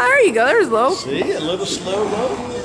there you go. There's low. See, a little slow low.